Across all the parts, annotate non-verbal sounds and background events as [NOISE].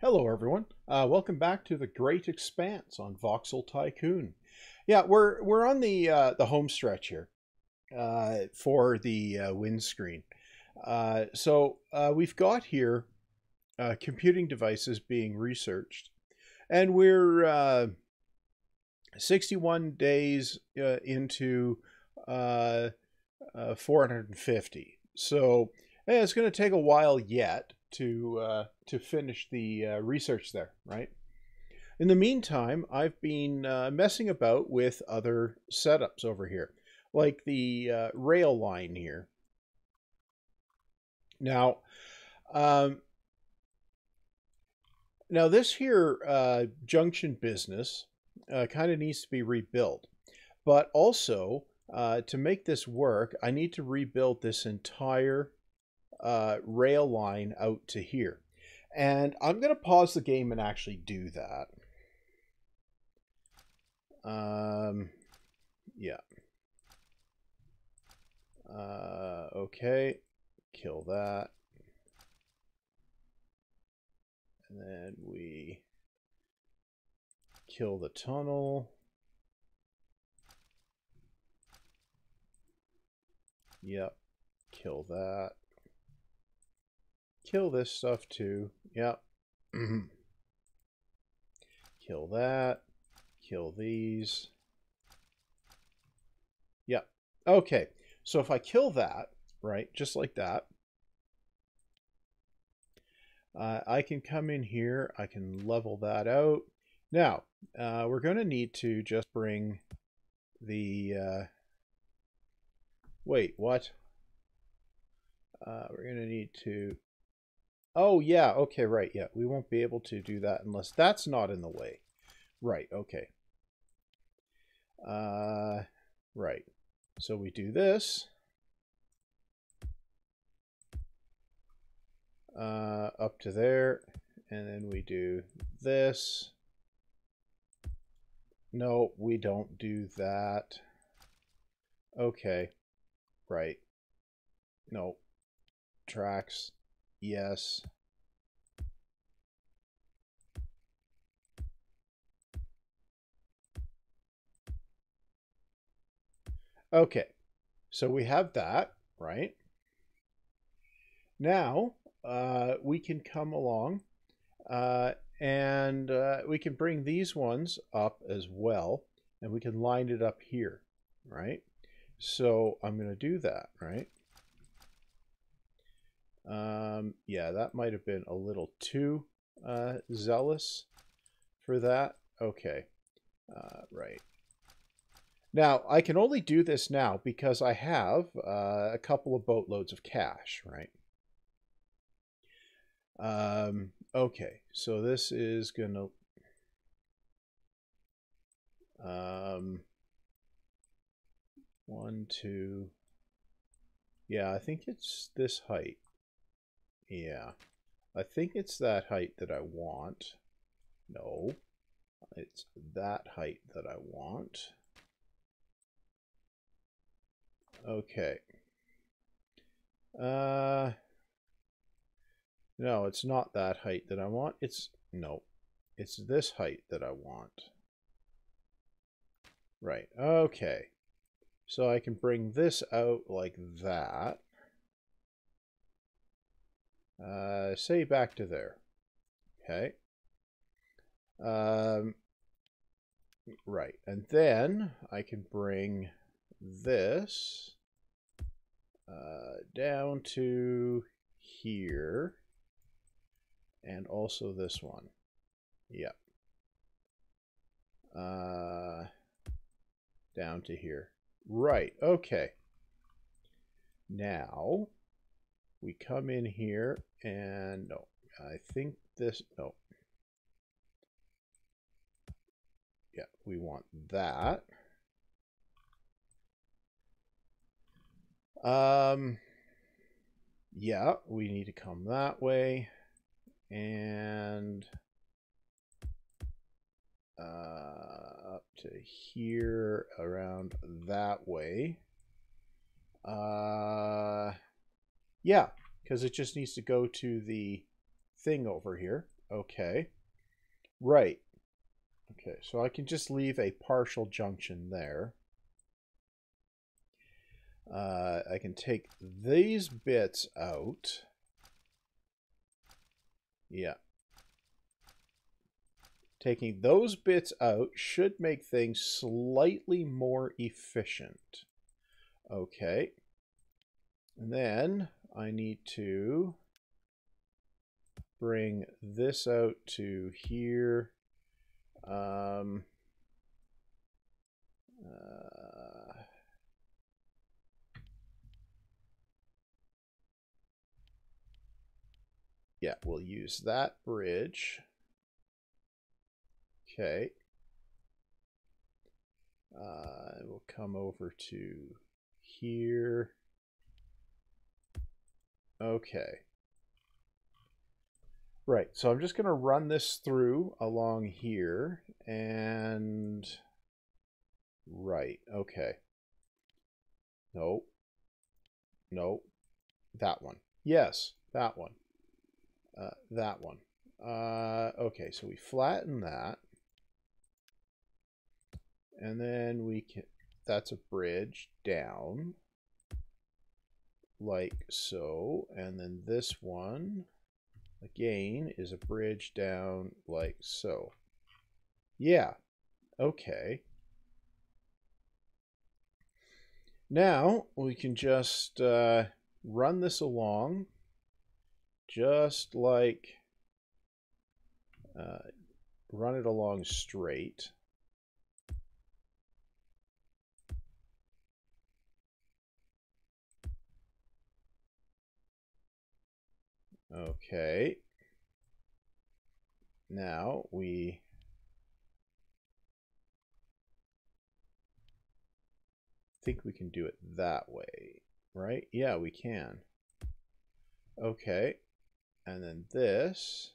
Hello, everyone. Uh, welcome back to the Great Expanse on Voxel Tycoon. Yeah, we're we're on the uh, the home stretch here uh, for the uh, windscreen. Uh, so uh, we've got here computing devices being researched, and we're 61 days into 450. So yeah, it's going to take a while yet to to finish the uh, research there, right? In the meantime, I've been uh, messing about with other setups over here, like the uh, rail line here. Now, um, now this here uh, junction business uh, kind of needs to be rebuilt, but also to make this work, I need to rebuild this entire uh, rail line out to here. And I'm going to pause the game and actually do that. Um, yeah. Uh, okay. Kill that. And then we kill the tunnel. Yep. Kill that kill this stuff too. Yep. [CLEARS THROAT] kill that. Kill these. Yep. Okay. So if I kill that, right, just like that, uh, I can come in here. I can level that out. Now, uh, we're going to need to just bring the... Uh, wait, what? Uh, we're going to need to Oh, yeah. Okay, right. Yeah, we won't be able to do that unless that's not in the way. Right, okay. Uh, right. So we do this. Uh, up to there. And then we do this. No, we don't do that. Okay. Right. No. Tracks. Yes. Okay, so we have that, right? Now, uh, we can come along uh, and uh, we can bring these ones up as well, and we can line it up here, right? So I'm going to do that, right? Um, yeah, that might have been a little too uh, zealous for that. Okay, uh, right. Now, I can only do this now because I have uh, a couple of boatloads of cash, right? Um, okay, so this is going to... Um, one, two... Yeah, I think it's this height. Yeah. I think it's that height that I want. No. It's that height that I want. Okay. Uh, no, it's not that height that I want. It's, no, it's this height that I want. Right, okay. So I can bring this out like that. Uh, say back to there. Okay. Um, right, and then I can bring this uh, down to here and also this one. Yep. Uh, down to here. Right, okay. Now, we come in here and no, I think this, no. Yeah, we want that. Um, yeah, we need to come that way and uh, up to here around that way. Uh, yeah, because it just needs to go to the thing over here. Okay. Right. Okay, so I can just leave a partial junction there. Uh, I can take these bits out. Yeah. Taking those bits out should make things slightly more efficient. Okay. And then I need to bring this out to here. Um, uh, yeah, we'll use that bridge. Okay. Uh, we'll come over to here. Okay. Right, so I'm just going to run this through along here and... Right, okay. No. No. That one. Yes, that one. Uh, that one. Uh, okay, so we flatten that. And then we can, that's a bridge down. Like so. And then this one, again, is a bridge down like so. Yeah, okay. Now we can just uh, run this along just like uh, run it along straight. Okay. Now we think we can do it that way, right? Yeah, we can. Okay. And then this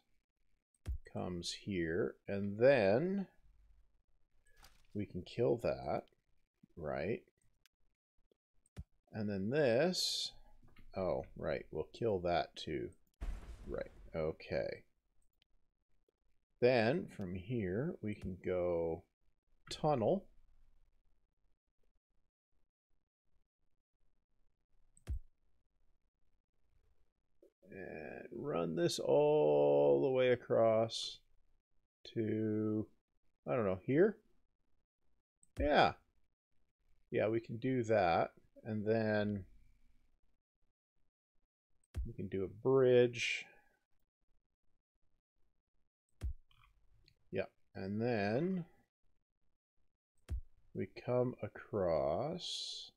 comes here, and then we can kill that, right? And then this, oh, right, we'll kill that too. Right, okay. Then from here, we can go tunnel. And run this all the way across to, I don't know, here? Yeah. Yeah, we can do that. And then we can do a bridge. And then we come across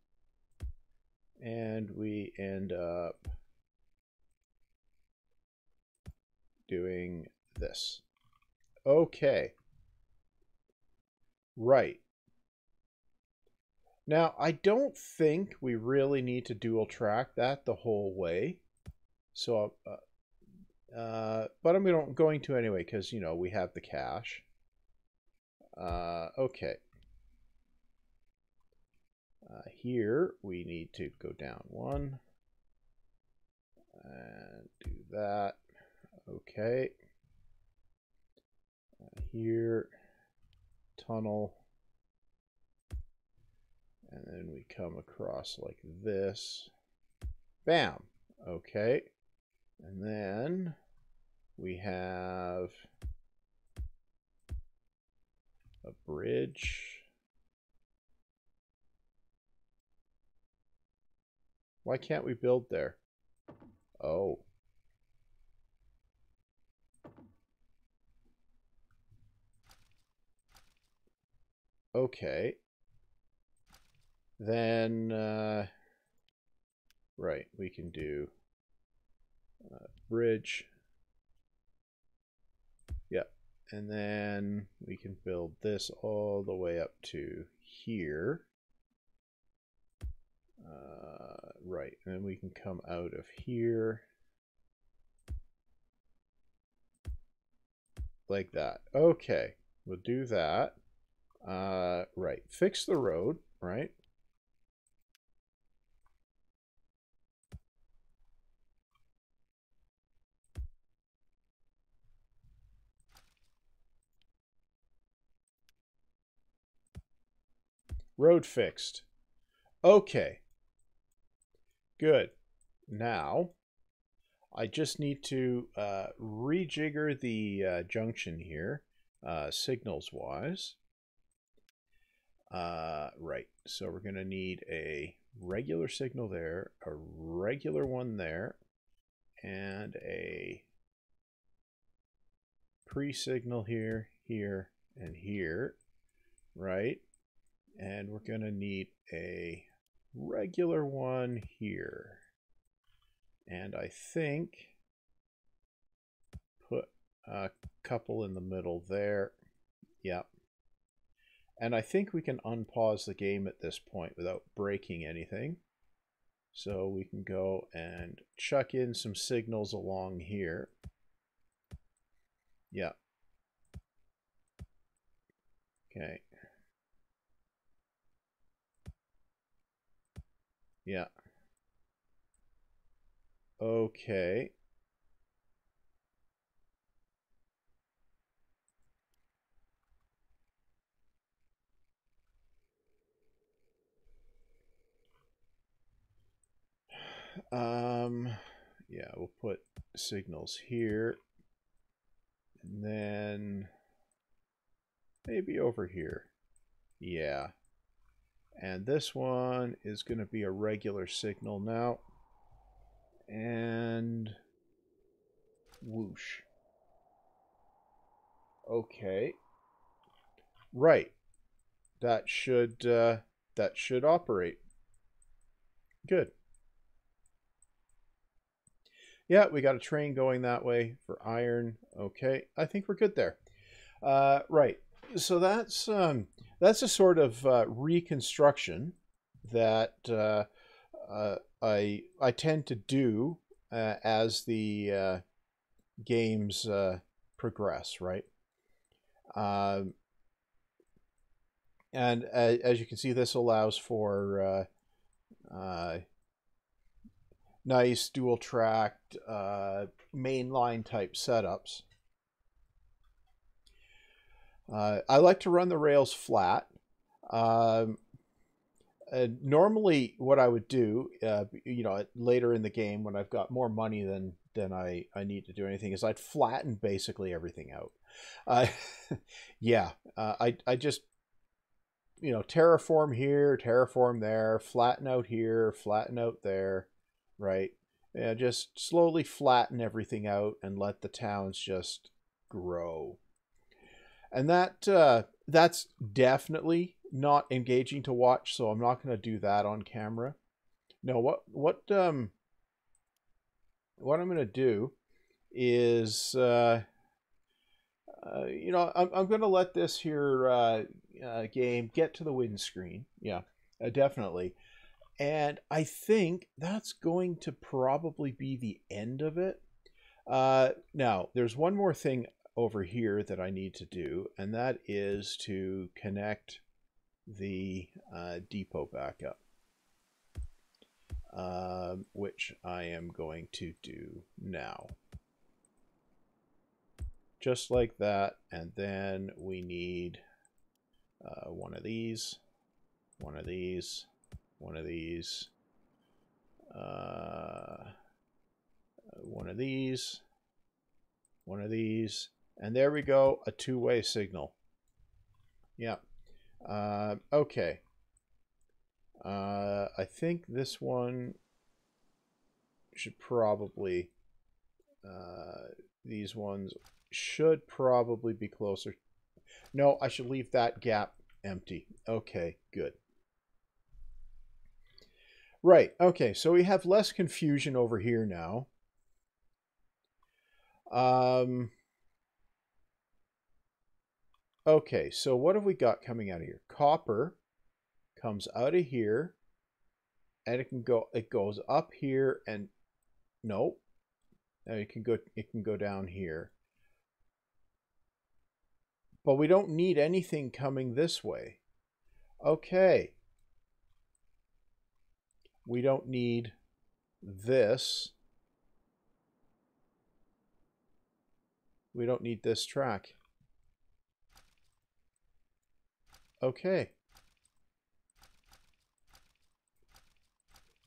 and we end up doing this. Okay. Right. Now, I don't think we really need to dual track that the whole way. So, uh, uh, but I'm going to anyway because, you know, we have the cash. Uh, okay. Uh, here we need to go down one and do that. Okay. Uh, here, tunnel, and then we come across like this. Bam. Okay. And then we have a bridge. Why can't we build there? Oh. Okay. Then, uh, right, we can do uh, bridge and then we can build this all the way up to here. Uh, right, and then we can come out of here like that. Okay, we'll do that. Uh, right, fix the road, right? Road fixed. Okay. Good. Now, I just need to uh, rejigger the uh, junction here, uh, signals-wise. Uh, right, so we're going to need a regular signal there, a regular one there, and a pre-signal here, here, and here, right? And we're going to need a regular one here. And I think put a couple in the middle there. Yep. And I think we can unpause the game at this point without breaking anything. So we can go and chuck in some signals along here. Yeah. Okay. Yeah. Okay. Um, yeah, we'll put signals here. And then maybe over here. Yeah. And this one is going to be a regular signal now. And whoosh. Okay. Right. That should uh, that should operate. Good. Yeah, we got a train going that way for iron. Okay, I think we're good there. Uh, right. So that's um, that's a sort of uh, reconstruction that uh, uh, I I tend to do uh, as the uh, games uh, progress, right? Um, and as you can see, this allows for nice dual tracked mainline type setups. Uh, I like to run the rails flat. Um, uh, normally, what I would do, uh, you know, later in the game when I've got more money than than I, I need to do anything, is I'd flatten basically everything out. Uh, [LAUGHS] yeah, uh, I I just you know terraform here, terraform there, flatten out here, flatten out there, right? Yeah, just slowly flatten everything out and let the towns just grow and that uh, that's definitely not engaging to watch. So I'm not going to do that on camera. No, what what um what I'm going to do is uh, uh, you know I'm I'm going to let this here uh, uh, game get to the windscreen. Yeah, uh, definitely. And I think that's going to probably be the end of it. Uh, now, there's one more thing over here that I need to do, and that is to connect the uh, depot back up, uh, which I am going to do now. Just like that, and then we need uh, one of these, one of these, one of these, uh, one of these, one of these, and there we go, a two-way signal. Yeah. Uh, okay. Uh, I think this one should probably, uh, these ones should probably be closer. No, I should leave that gap empty. Okay, good. Right, okay, so we have less confusion over here now. Um, Okay, so what have we got coming out of here? Copper comes out of here and it can go it goes up here and nope. Now it can go it can go down here. But we don't need anything coming this way. Okay. We don't need this. We don't need this track. Okay.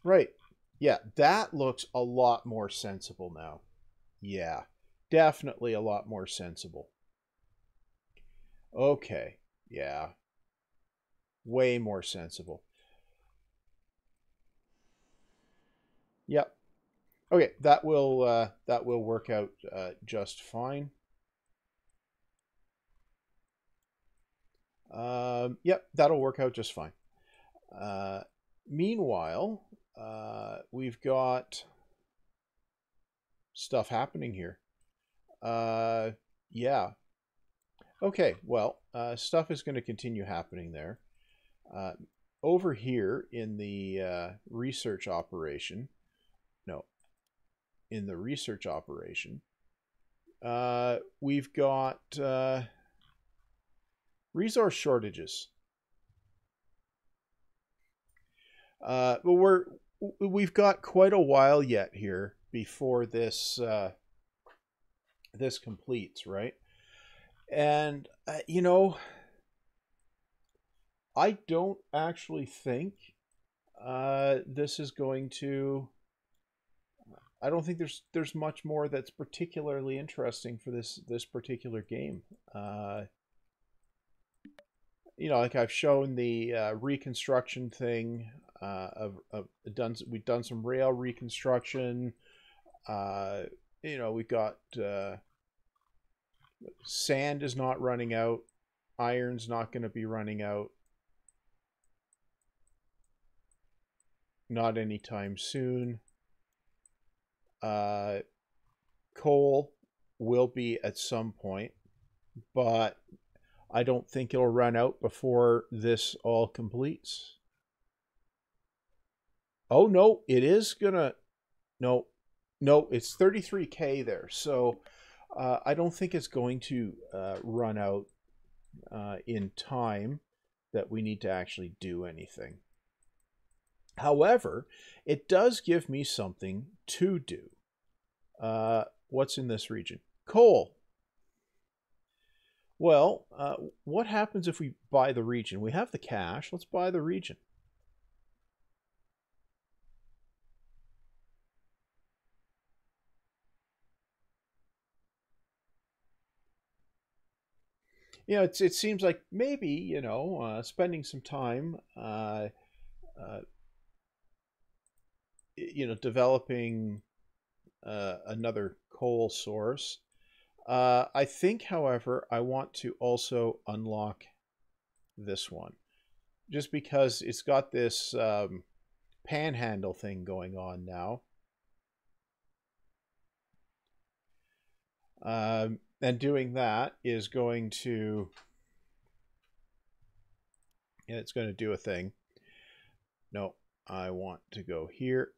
Right. Yeah, that looks a lot more sensible now. Yeah, definitely a lot more sensible. Okay, yeah. Way more sensible. Yep. Okay, that will uh, that will work out uh, just fine. Um, yep, that'll work out just fine. Uh, meanwhile, uh, we've got stuff happening here. Uh, yeah. Okay, well, uh, stuff is going to continue happening there. Uh, over here in the uh, research operation, no, in the research operation, uh, we've got uh, resource shortages. Uh, but we're we've got quite a while yet here before this uh, this completes, right? And uh, you know, I don't actually think uh, this is going to. I don't think there's there's much more that's particularly interesting for this this particular game. Uh, you know, like I've shown the uh, reconstruction thing uh, of, of done we've done some rail reconstruction. Uh, you know, we've got uh, sand is not running out, iron's not going to be running out, not anytime soon. Uh, coal will be at some point, but I don't think it'll run out before this all completes. Oh no, it is gonna. No, no, it's 33k there. So uh, I don't think it's going to uh, run out uh, in time that we need to actually do anything. However, it does give me something to do. Uh, what's in this region? Coal. Well, uh, what happens if we buy the region? We have the cash. Let's buy the region. you know, it's, it seems like maybe, you know, uh, spending some time, uh, uh, you know, developing uh, another coal source. Uh, I think, however, I want to also unlock this one. Just because it's got this um, panhandle thing going on now. Um, and doing that is going to and it's going to do a thing. No, I want to go here.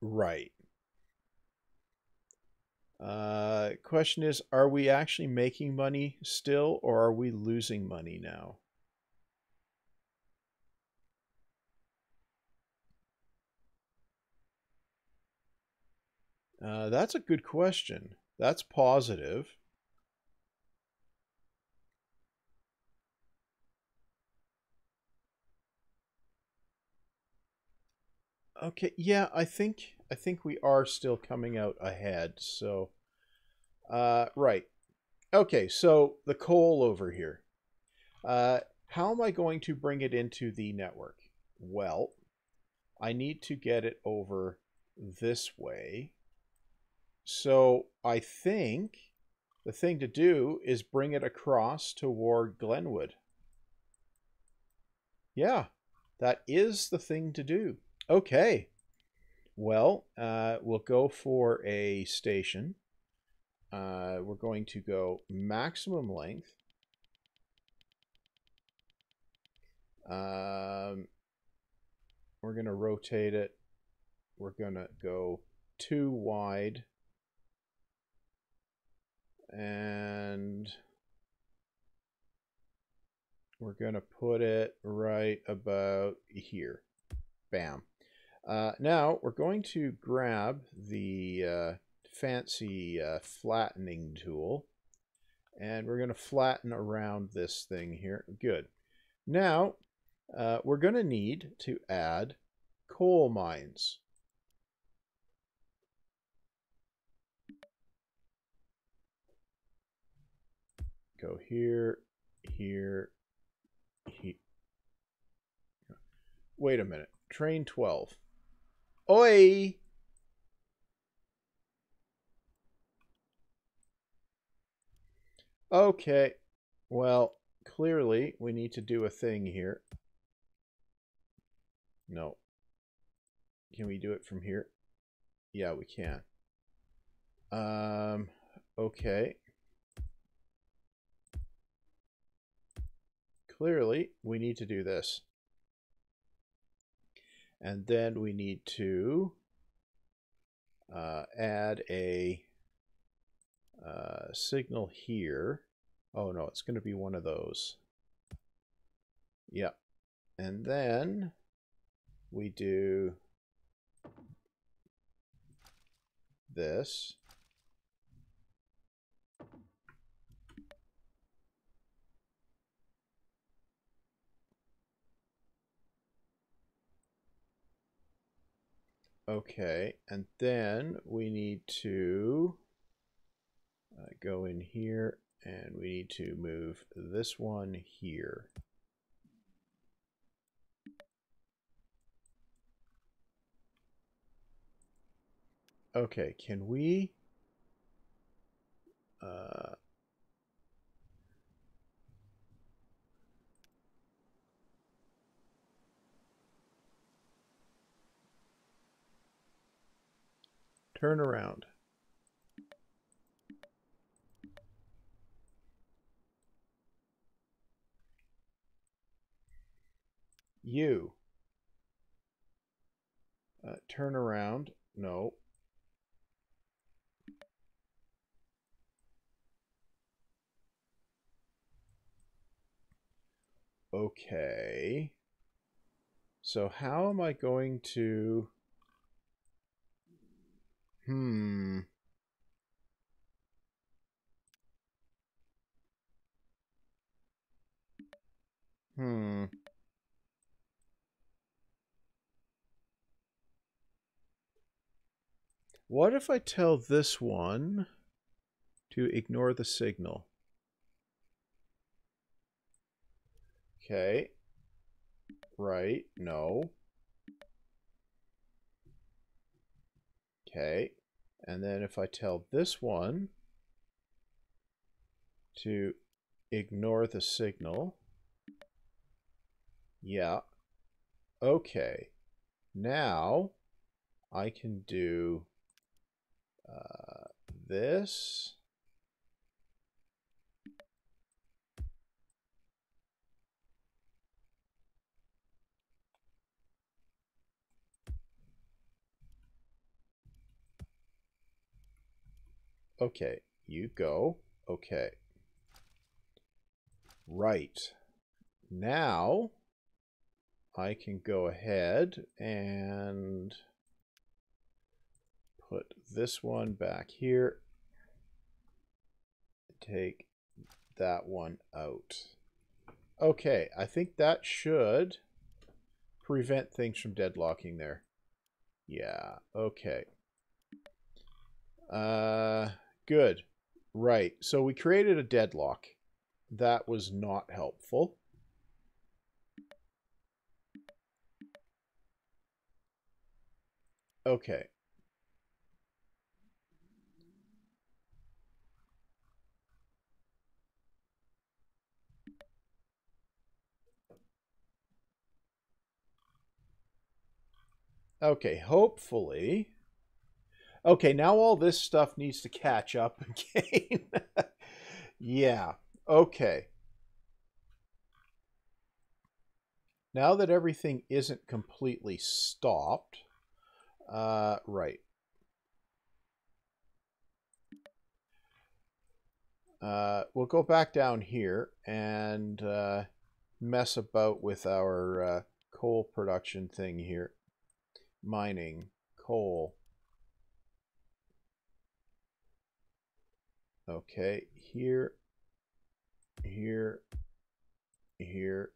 Right. Uh, question is, are we actually making money still, or are we losing money now? Uh, that's a good question. That's positive. Okay, yeah, I think I think we are still coming out ahead. So, uh, right. Okay, so the coal over here. Uh, how am I going to bring it into the network? Well, I need to get it over this way. So I think the thing to do is bring it across toward Glenwood. Yeah, that is the thing to do. Okay. Well, uh, we'll go for a station. Uh, we're going to go maximum length. Um, we're going to rotate it. We're going to go two wide and we're going to put it right about here. Bam. Uh, now we're going to grab the uh, fancy uh, flattening tool and we're going to flatten around this thing here. Good. Now uh, we're going to need to add coal mines. Go here, here, here. Wait a minute. Train 12. Oi! Okay. Well, clearly we need to do a thing here. No. Can we do it from here? Yeah, we can. Um, okay. Clearly, we need to do this. And then we need to uh, add a uh, signal here. Oh no, it's going to be one of those. Yep. And then we do this. Okay, and then we need to uh, go in here and we need to move this one here. Okay, can we uh, turn around? You. Uh, turn around. No. Okay. So how am I going to... Hmm. Hmm. What if I tell this one to ignore the signal? Okay. Right. No. Okay. And then if I tell this one to ignore the signal. Yeah. Okay. Now I can do uh, this. Okay, you go. Okay. Right. Now, I can go ahead and put this one back here. Take that one out. Okay, I think that should prevent things from deadlocking there. Yeah, okay. Uh, good. Right, so we created a deadlock. That was not helpful. Okay. Okay, hopefully. Okay, now all this stuff needs to catch up [LAUGHS] again. yeah, okay. Now that everything isn't completely stopped, uh, right. Uh, we'll go back down here and uh, mess about with our uh, coal production thing here mining, coal. Okay, here, here, here.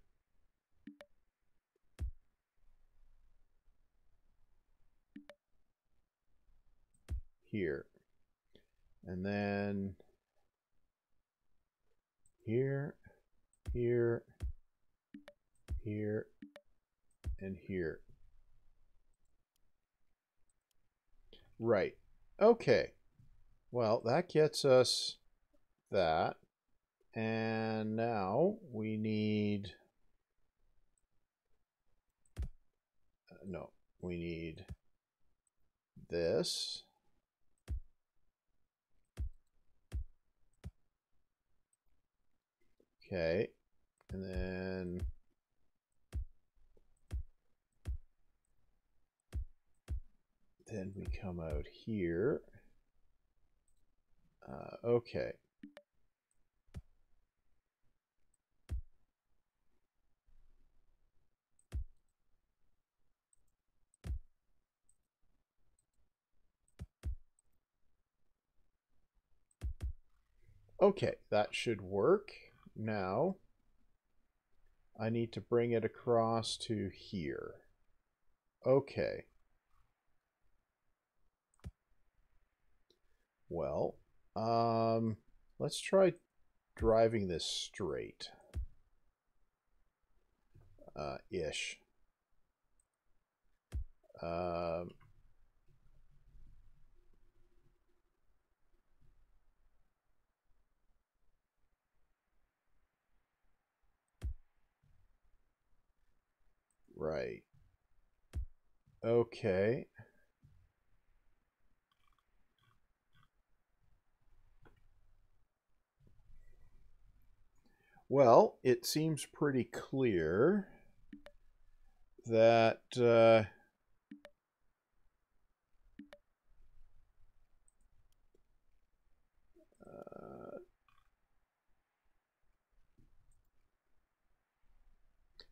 Here. And then here, here, here, and here. Right. Okay. Well, that gets us that. And now we need... Uh, no, we need this. Okay. And then then we come out here. Uh, okay. Okay, that should work. Now, I need to bring it across to here. Okay. Well, um, let's try driving this straight. Uh, ish. Um, Right. Okay. Well, it seems pretty clear that uh,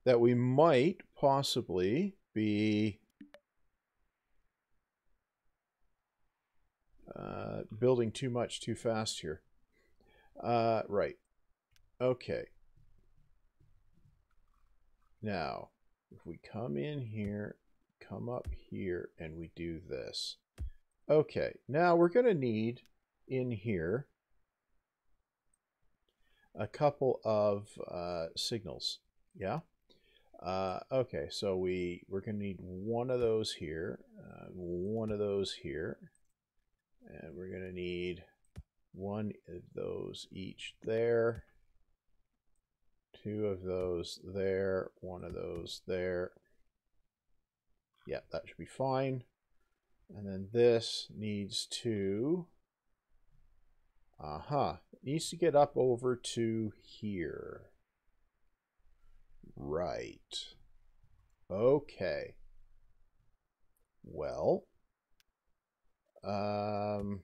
that we might possibly be uh, building too much too fast here. Uh, right. Okay. Now, if we come in here, come up here, and we do this. Okay, now we're going to need in here a couple of uh, signals. Yeah? Uh, okay, so we, we're going to need one of those here, uh, one of those here, and we're going to need one of those each there, two of those there, one of those there. Yeah, that should be fine. And then this needs to, uh-huh, needs to get up over to here. Right. Okay. Well, um,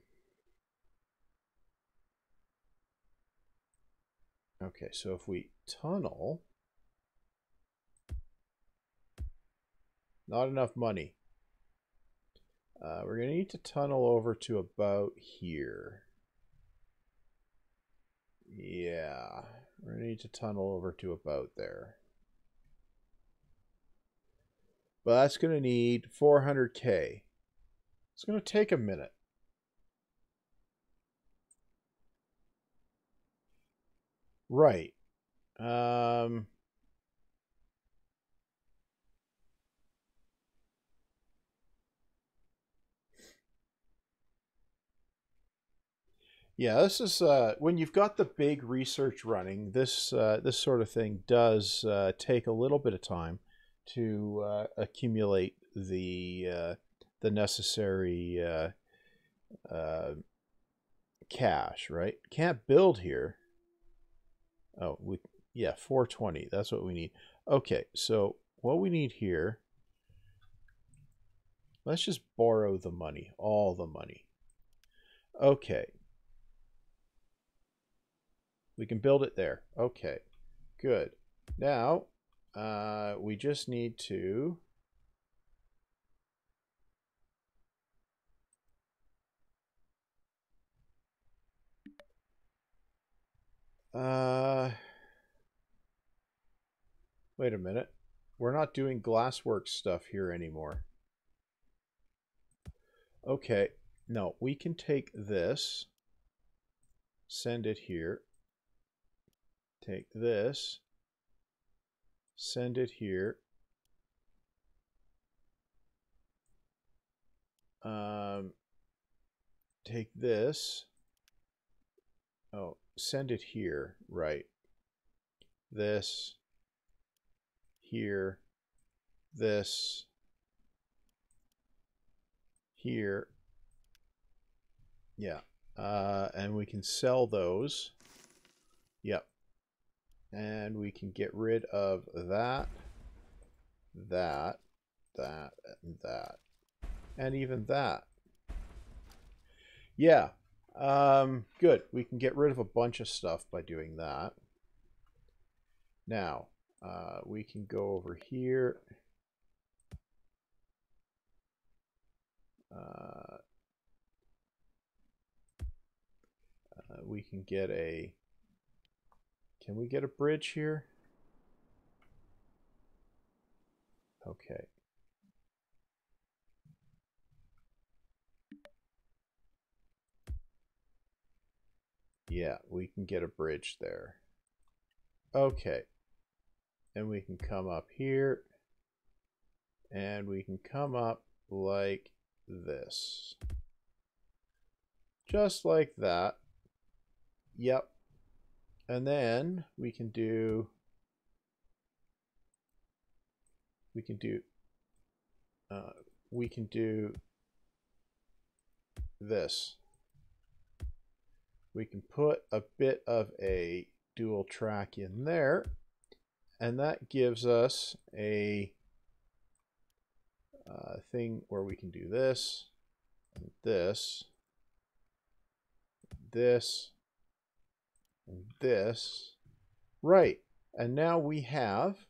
okay, so if we tunnel, not enough money. Uh, we're going to need to tunnel over to about here. Yeah, we're going to need to tunnel over to about there. But that's going to need 400k. It's going to take a minute. Right. Um, yeah, this is uh, when you've got the big research running. This uh, this sort of thing does uh, take a little bit of time to uh, accumulate the uh, the necessary uh, uh, cash, right? Can't build here. Oh, we yeah, 420. That's what we need. Okay, so what we need here, let's just borrow the money, all the money. Okay. We can build it there. Okay, good. Now, uh, we just need to Uh, wait a minute. We're not doing glasswork stuff here anymore. Okay. no, we can take this, send it here, take this, send it here, um, take this, oh, send it here, right, this, here, this, here, yeah, uh, and we can sell those, yep, and we can get rid of that, that, that, and that, and even that. Yeah, um, good. We can get rid of a bunch of stuff by doing that. Now, uh, we can go over here. Uh, uh, we can get a can we get a bridge here? Okay. Yeah, we can get a bridge there. Okay. And we can come up here. And we can come up like this. Just like that. Yep. And then we can do, we can do, uh, we can do this. We can put a bit of a dual track in there, and that gives us a uh, thing where we can do this, this, this, this. Right. And now we have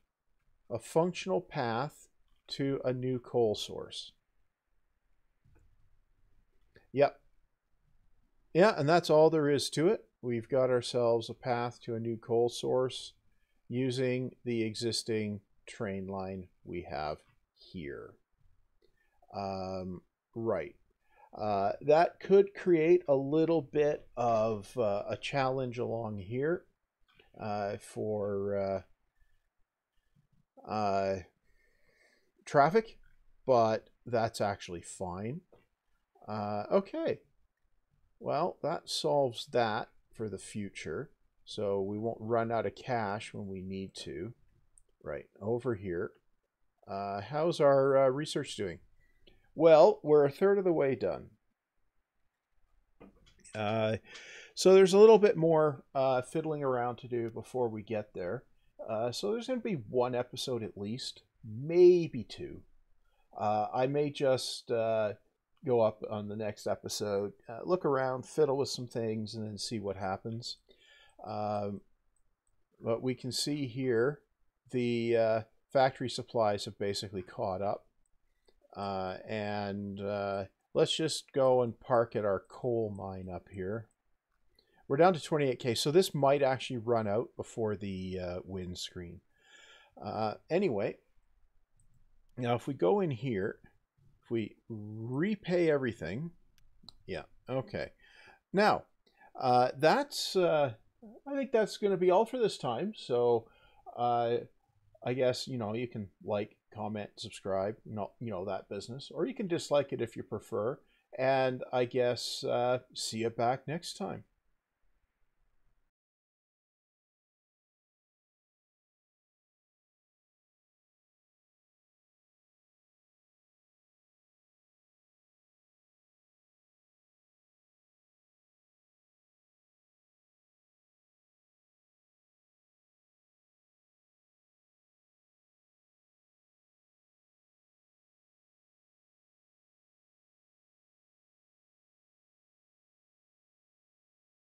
a functional path to a new coal source. Yep. Yeah, and that's all there is to it. We've got ourselves a path to a new coal source using the existing train line we have here. Um, right. Uh, that could create a little bit of uh, a challenge along here uh, for uh, uh, traffic, but that's actually fine. okay, well, that solves that for the future. So we won't run out of cash when we need to. Right, over here. how's our research doing? Well, we're a third of the way done. Uh, so there's a little bit more uh, fiddling around to do before we get there. Uh, so there's going to be one episode at least, maybe two. Uh, I may just uh, go up on the next episode, uh, look around, fiddle with some things, and then see what happens. Um, but we can see here the factory supplies have basically caught up. Uh, and uh, let's just go and park at our coal mine up here. We're down to 28k, so this might actually run out before the uh, windscreen. Uh, anyway, now if we go in here, if we repay everything, yeah, okay. Now, uh, that's, uh, I think that's going to be all for this time. So, uh, I guess, you know, you can like, comment, subscribe, you know, you know that business. Or you can dislike it if you prefer. And I guess uh, see you back next time.